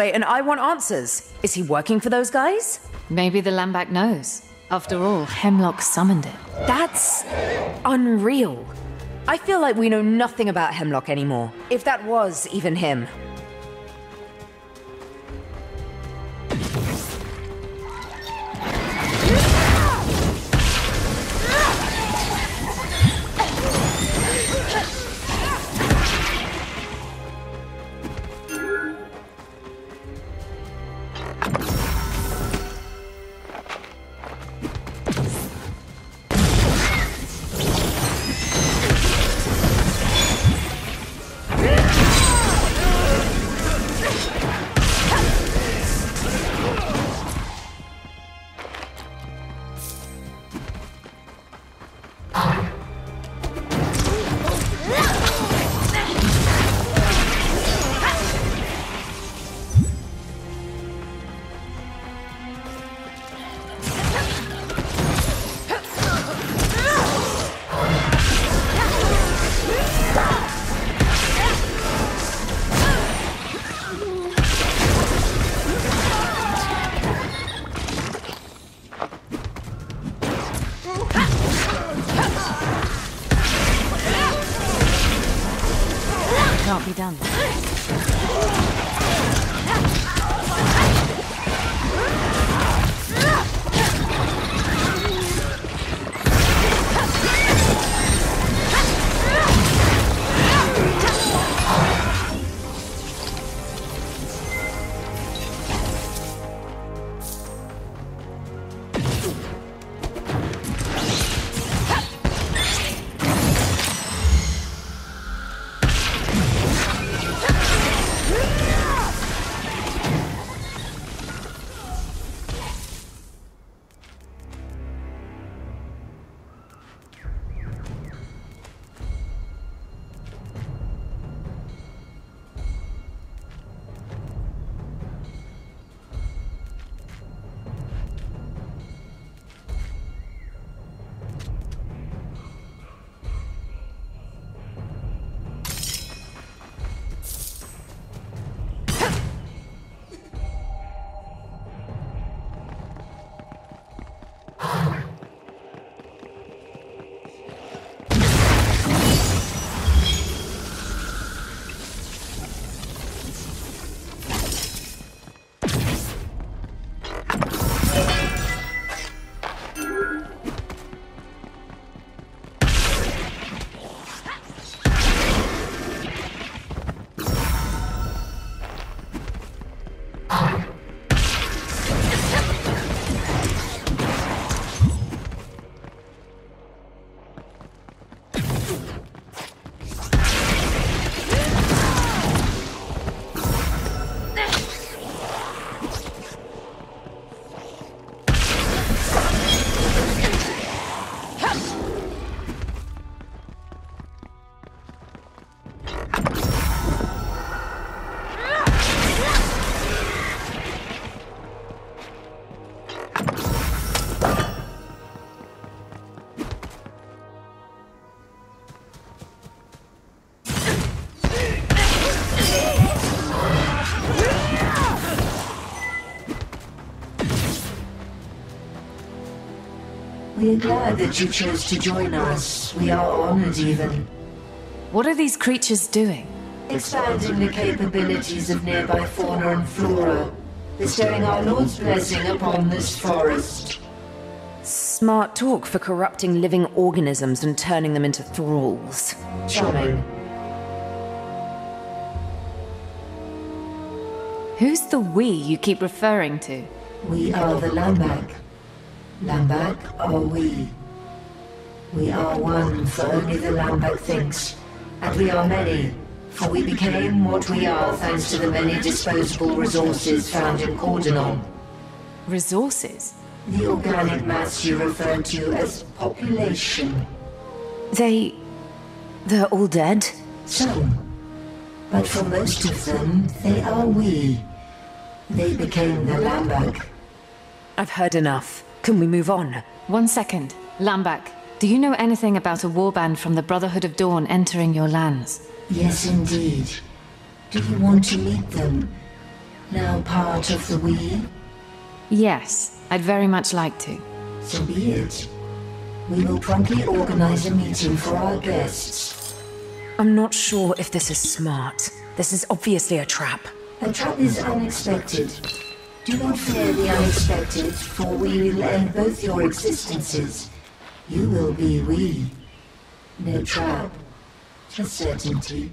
Wait, and I want answers. Is he working for those guys? Maybe the Lambak knows. After all, Heimlock summoned it. That's unreal. I feel like we know nothing about Heimlock anymore. If that was even him. That you chose to join us. We are honored even. What are these creatures doing? Expanding the capabilities of nearby fauna and flora. Bestowing our Lord's blessing upon this forest. Smart talk for corrupting living organisms and turning them into thralls. Charming. Who's the we you keep referring to? We are the Lambak. Lambak are we. We are one, for only the Lambak thinks. And we are many, for we became what we are thanks to the many disposable resources found in Cordonan. Resources? The organic mass you referred to as population. They. they're all dead? Some. But for most of them, they are we. They became the Lambak. I've heard enough. Can we move on? One second. Lambak, do you know anything about a warband from the Brotherhood of Dawn entering your lands? Yes, indeed. Do you want to meet them? Now part of the we? Yes, I'd very much like to. So be it. We will promptly organize a meeting for our guests. I'm not sure if this is smart. This is obviously a trap. A trap is unexpected. Do not fear the unexpected, for we will end both your existences. You will be we. No trap. A certainty.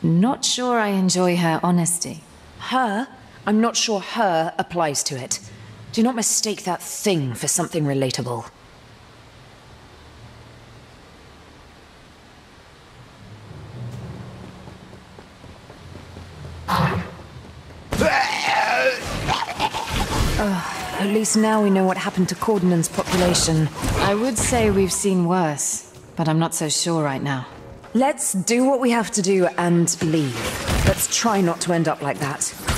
Not sure I enjoy her honesty. Her? I'm not sure her applies to it. Do not mistake that thing for something relatable. Least now we know what happened to Cordonan's population. I would say we've seen worse, but I'm not so sure right now. Let's do what we have to do and leave. Let's try not to end up like that.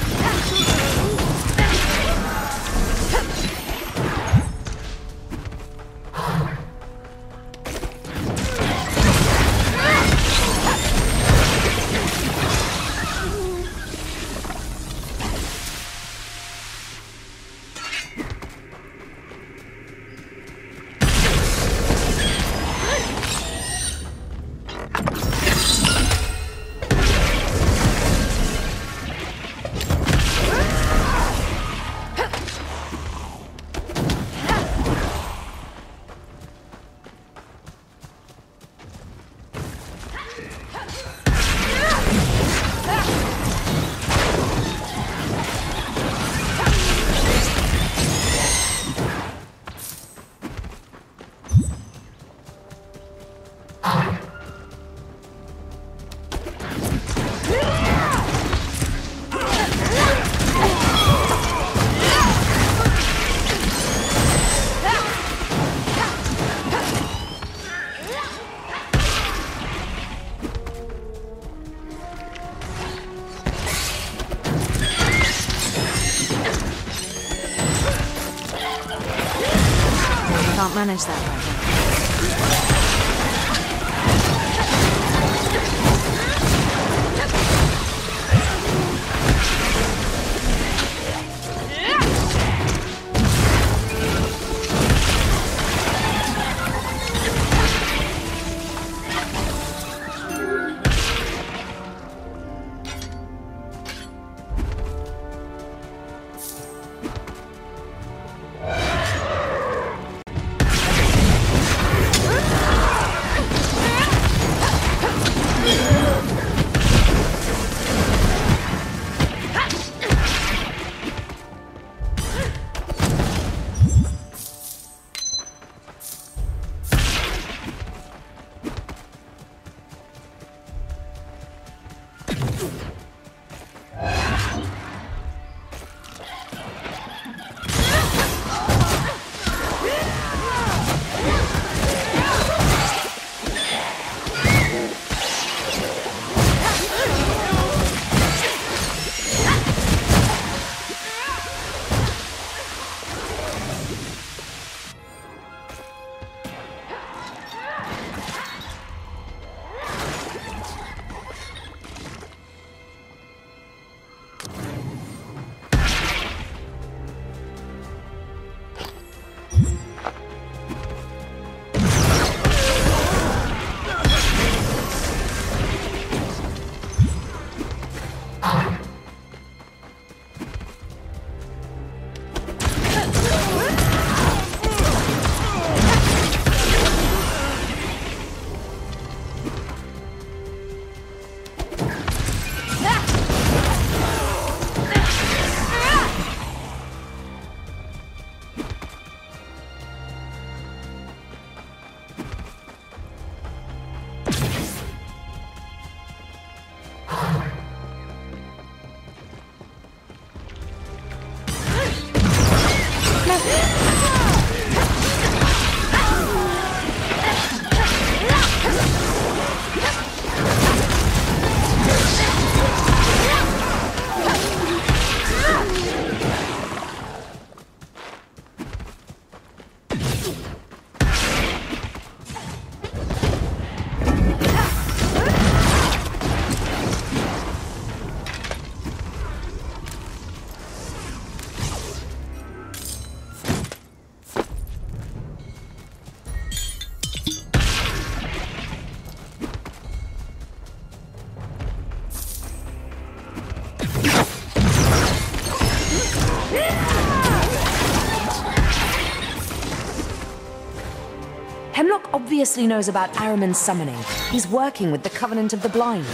Knows about Ahriman's summoning. He's working with the Covenant of the Blind.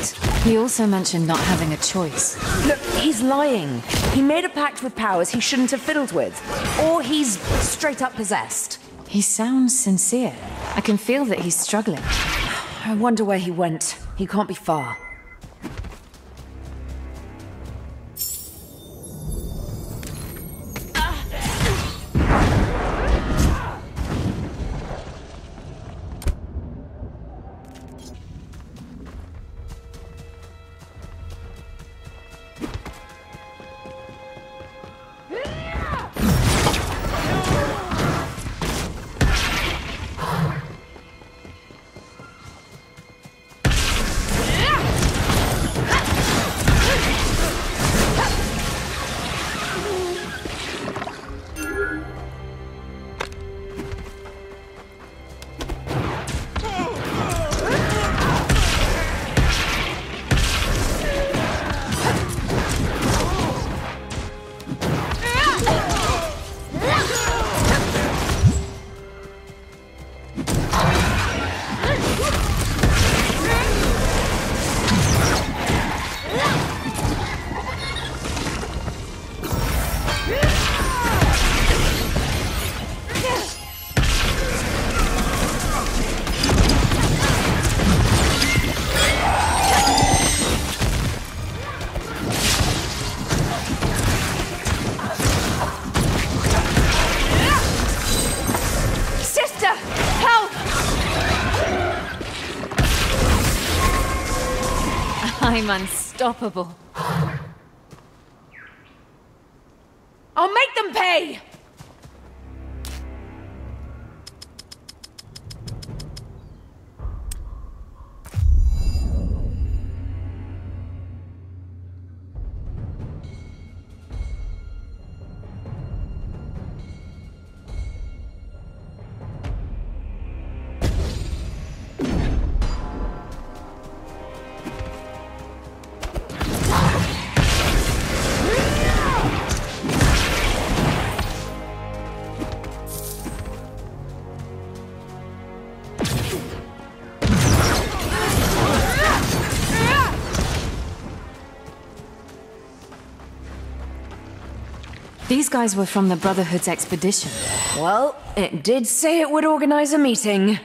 He also mentioned not having a choice. Look, he's lying. He made a pact with powers he shouldn't have fiddled with. Or he's straight up possessed. He sounds sincere. I can feel that he's struggling. I wonder where he went. He can't be far. Unstoppable. I'll make them pay! These guys were from the Brotherhood's expedition. Well, it did say it would organize a meeting.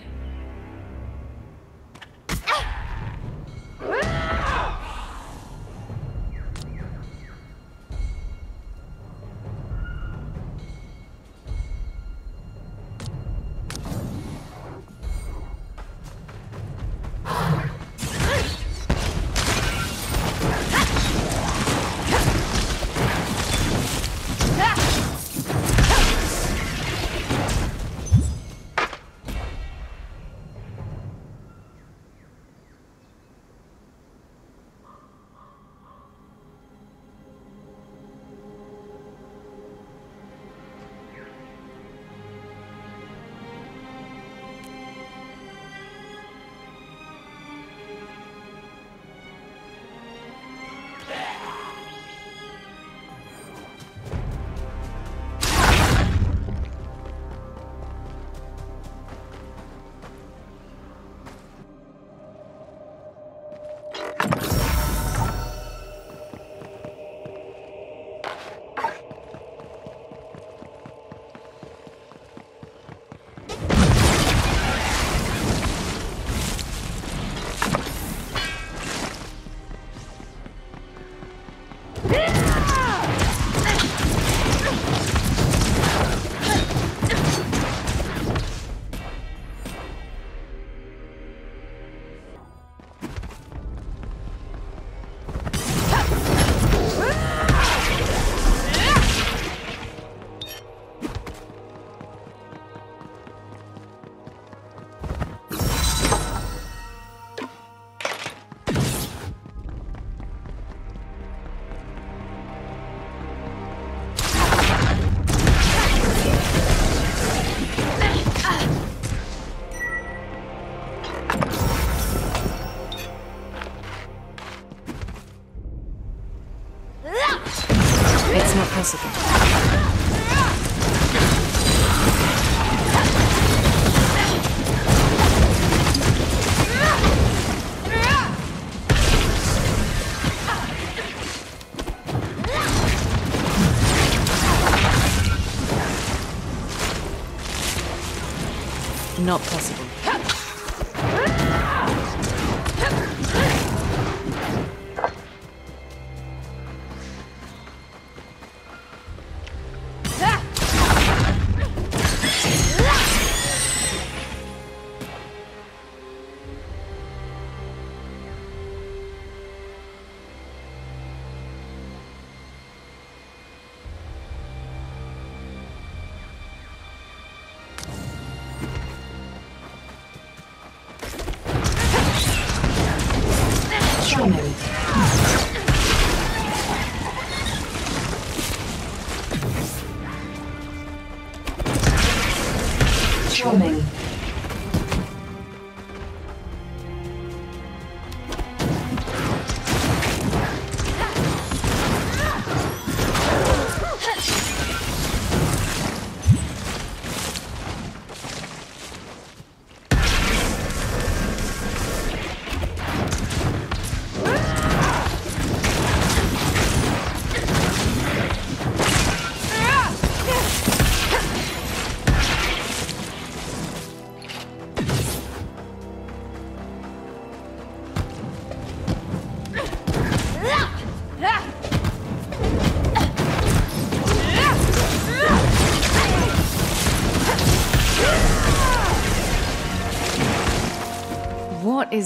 Charming. Charming.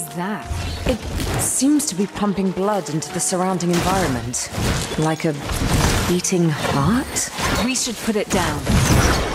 Is that? It seems to be pumping blood into the surrounding environment. Like a beating heart? We should put it down.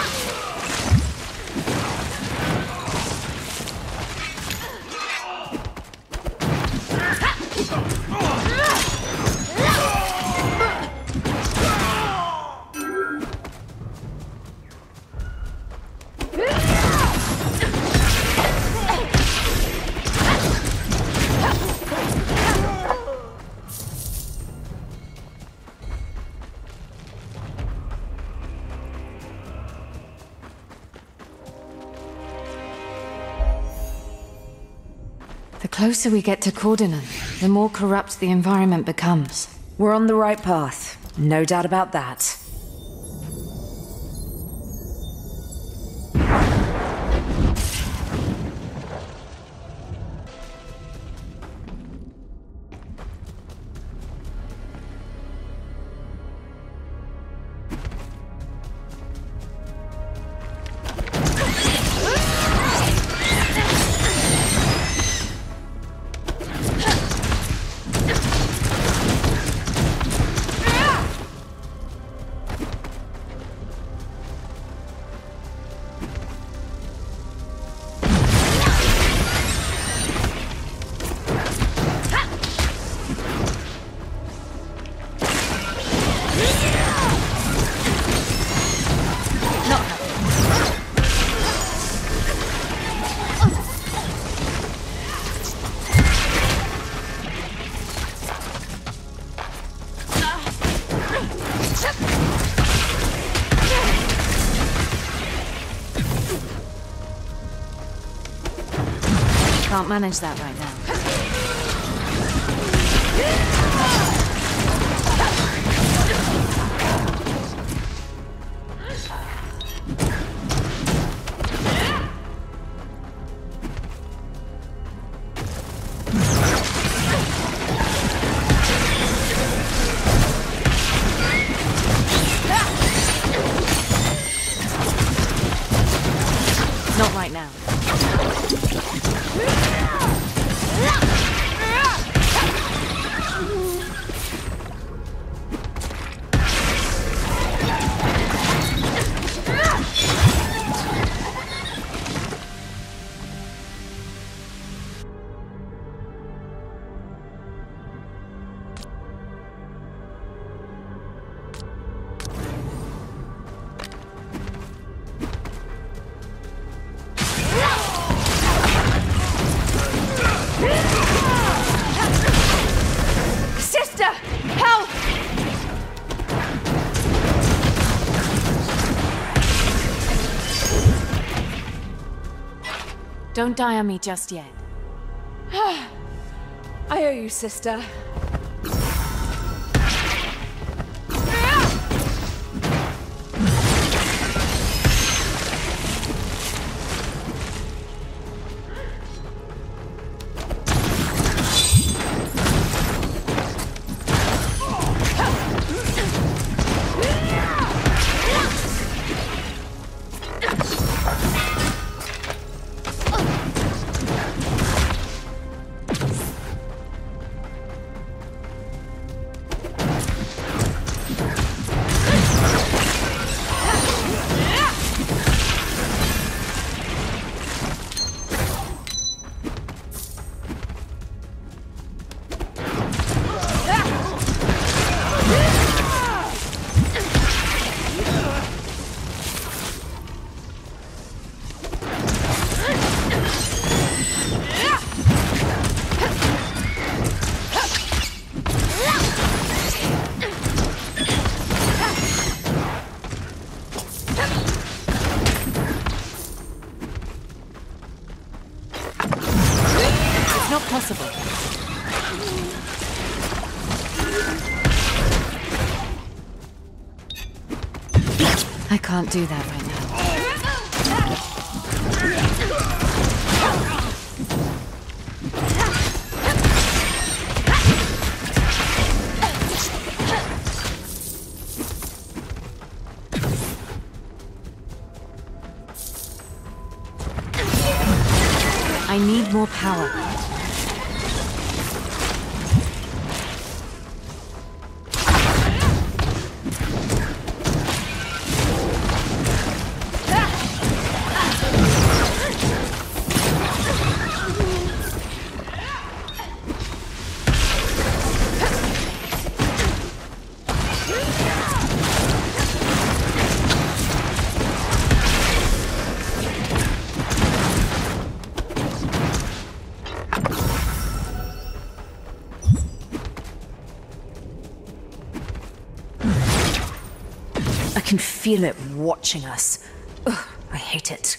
The closer we get to Cordonan, the more corrupt the environment becomes. We're on the right path. No doubt about that. Manage that right Don't die on me just yet. I owe you, sister. Not possible. I can't do that right now. Can feel it watching us. Ugh, I hate it.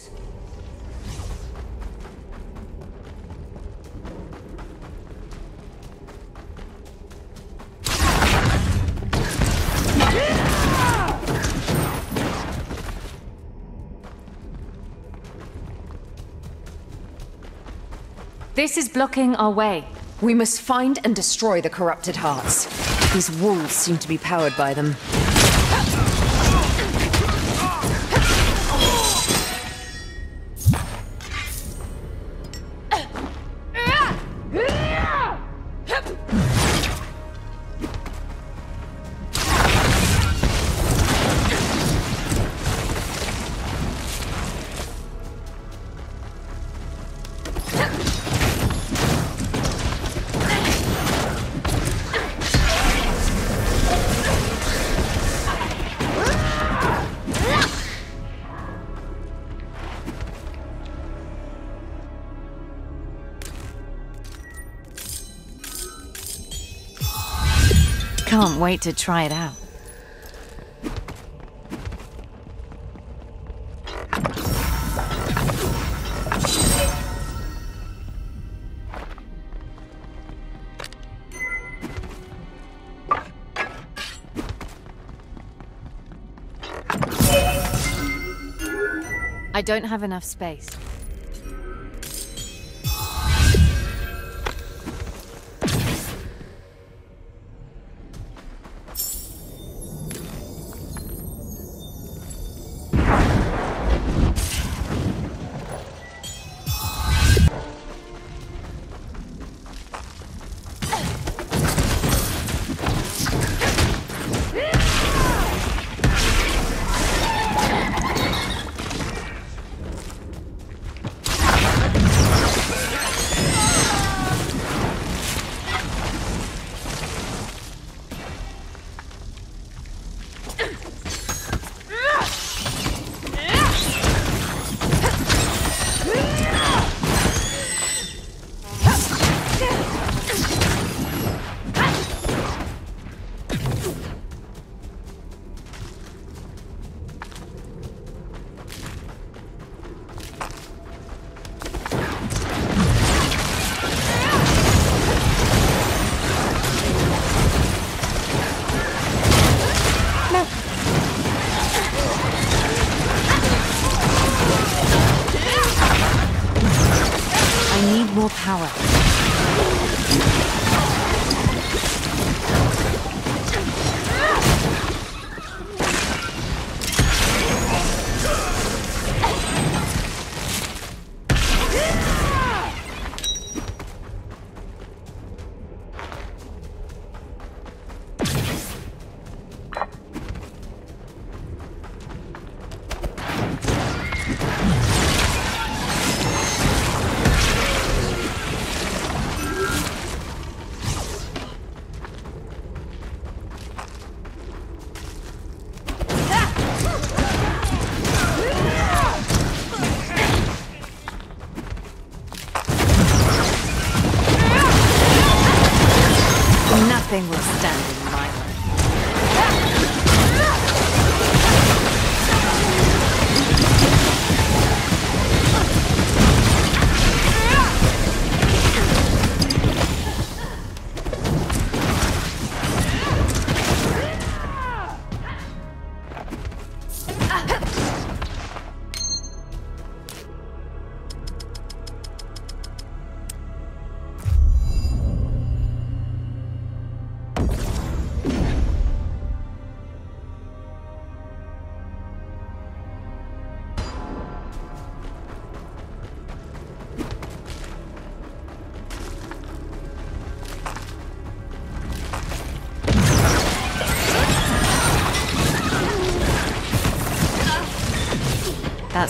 This is blocking our way. We must find and destroy the corrupted hearts. These walls seem to be powered by them. Can't wait to try it out. I don't have enough space.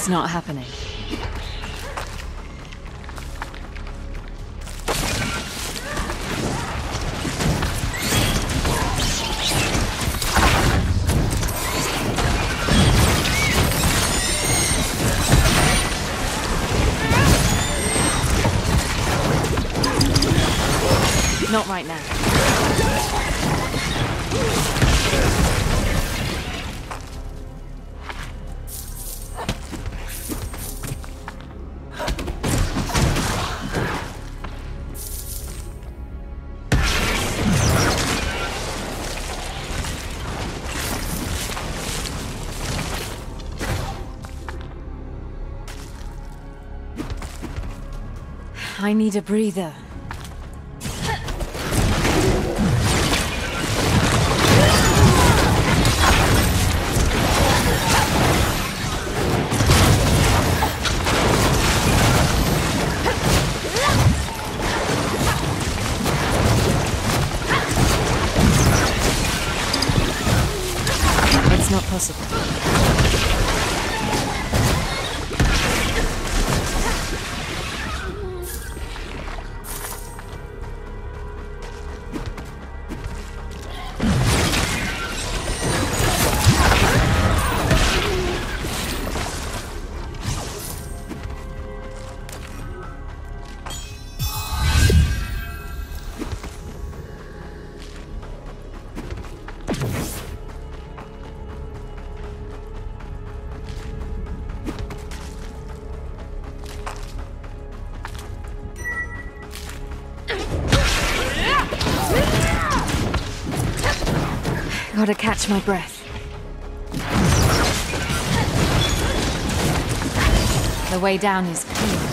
That's not happening. I need a breather. Gotta catch my breath. The way down is clear.